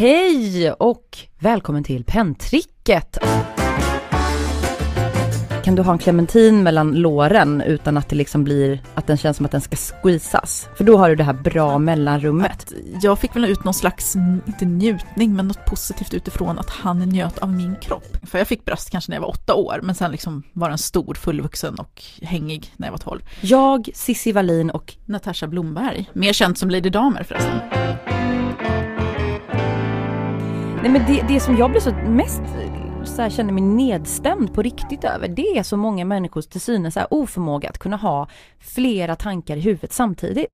Hej och välkommen till penntricket! Kan du ha en clementin mellan låren utan att det liksom blir, att den känns som att den ska squeezas? För då har du det här bra mellanrummet. Jag fick väl ut någon slags, inte njutning, men något positivt utifrån att han njöt av min kropp. För jag fick bröst kanske när jag var åtta år, men sen liksom var den stor, fullvuxen och hängig när jag var tolv. Jag, Sissi Wallin och Natasha Blomberg, mer känt som Lady Damer förresten. Nej men det, det som jag blir så mest så här, känner mig nedstämd på riktigt över, det är så många människors till synes oförmåga att kunna ha flera tankar i huvudet samtidigt.